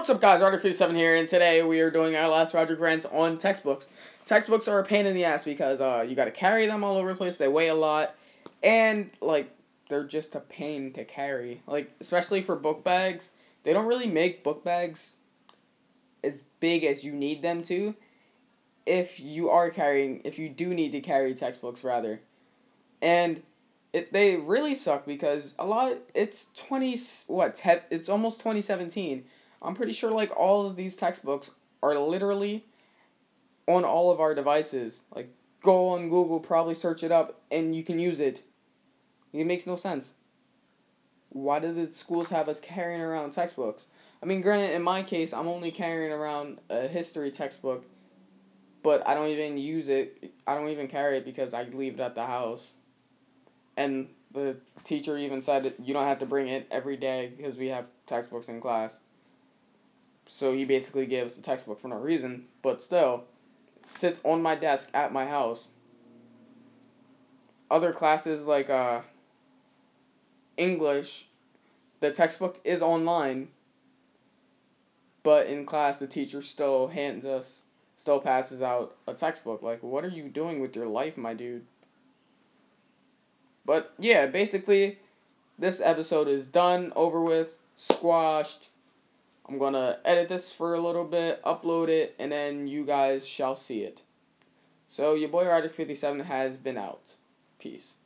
What's up, guys? Rodrick57 here, and today we are doing our last Rodrick Rants on textbooks. Textbooks are a pain in the ass because uh, you got to carry them all over the place. They weigh a lot, and like they're just a pain to carry. Like especially for book bags, they don't really make book bags as big as you need them to. If you are carrying, if you do need to carry textbooks, rather, and it they really suck because a lot. It's twenty what? Te- it's almost twenty seventeen I'm pretty sure like all of these textbooks are literally on all of our devices. Like go on Google, probably search it up, and you can use it. It makes no sense. Why do the schools have us carrying around textbooks? I mean, granted, in my case, I'm only carrying around a history textbook, but I don't even use it. I don't even carry it because I leave it at the house. And the teacher even said that you don't have to bring it every day because we have textbooks in class. So he basically gave us a textbook for no reason, but still, it sits on my desk at my house. Other classes like uh, English, the textbook is online, but in class the teacher still hands us, still passes out a textbook. Like, what are you doing with your life, my dude? But yeah, basically, this episode is done, over with, squashed I'm going to edit this for a little bit, upload it, and then you guys shall see it. So, your boy Rodrick57 has been out. Peace.